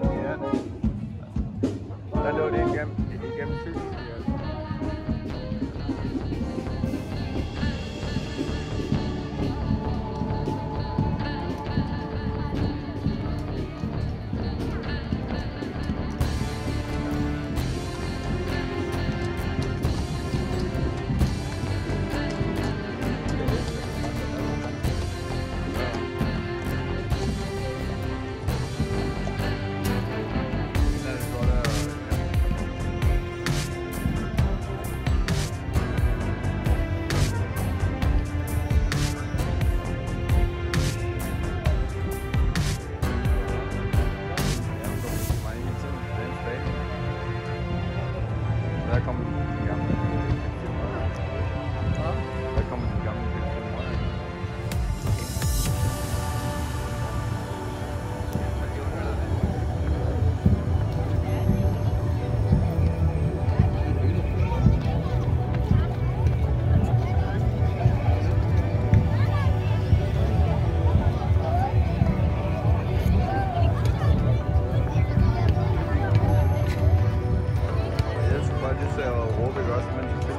agiert. Dann nur Game, den Game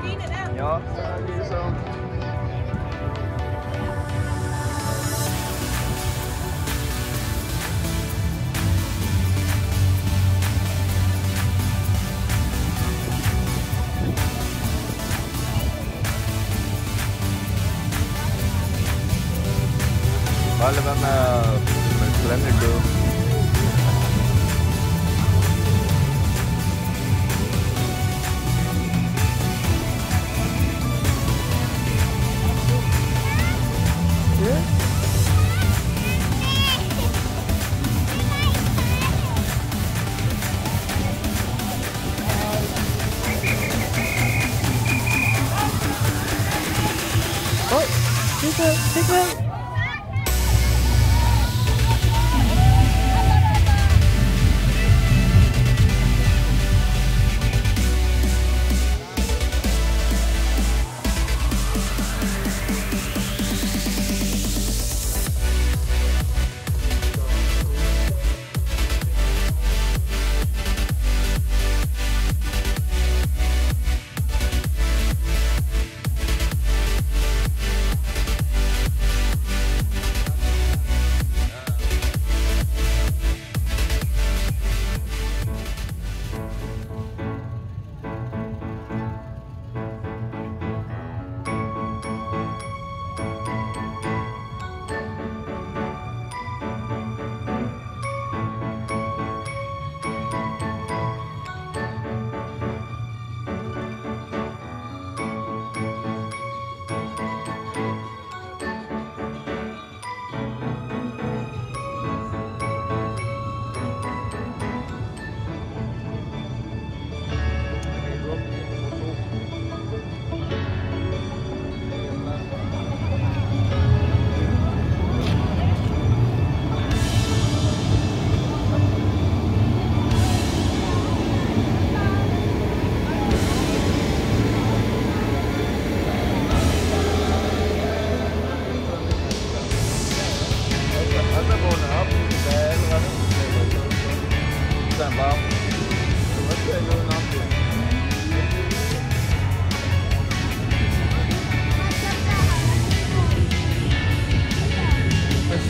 Clean it up. Ja, irgendwie so.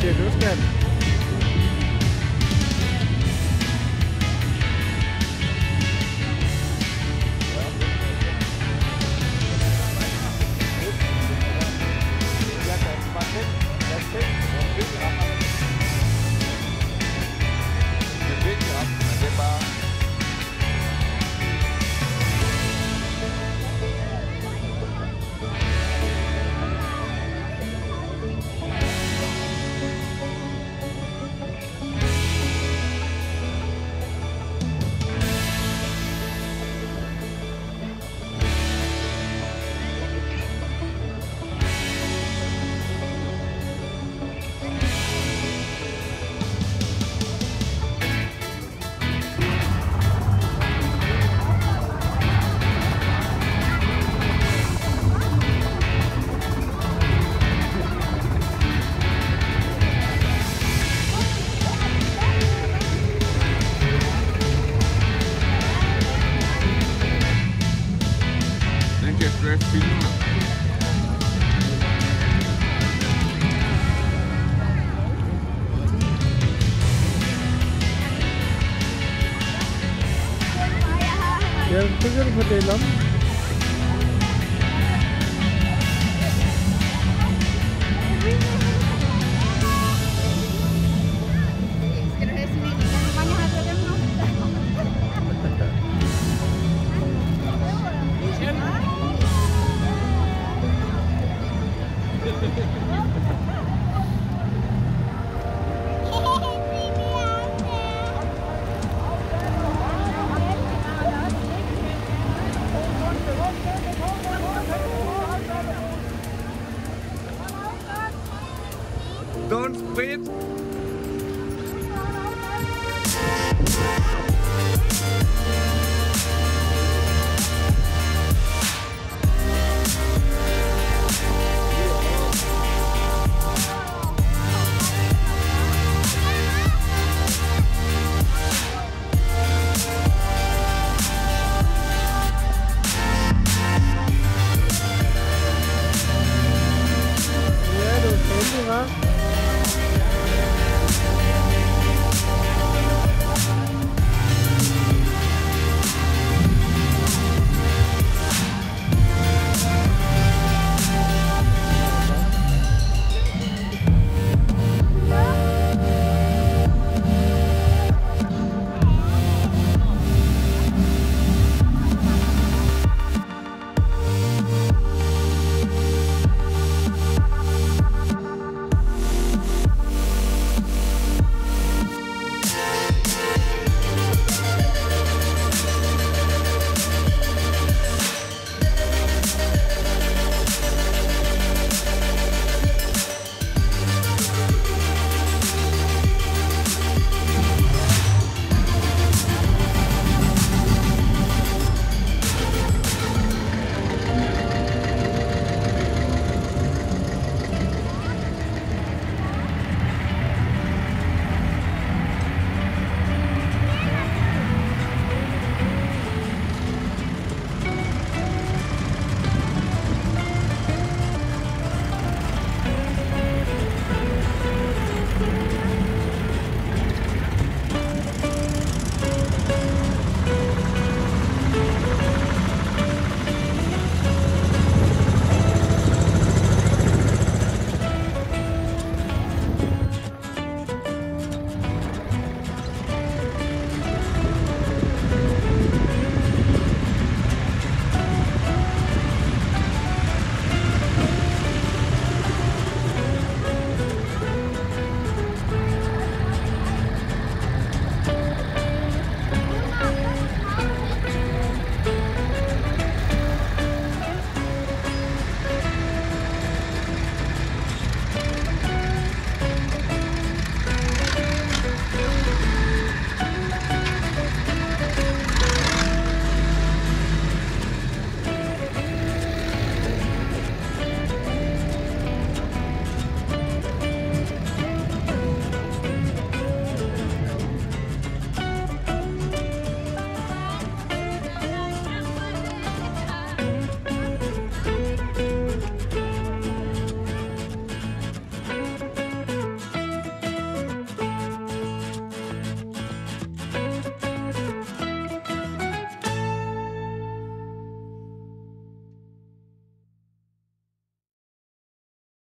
Cheers, Ken. Ja, das ist ja nicht mit denen. Don't quit.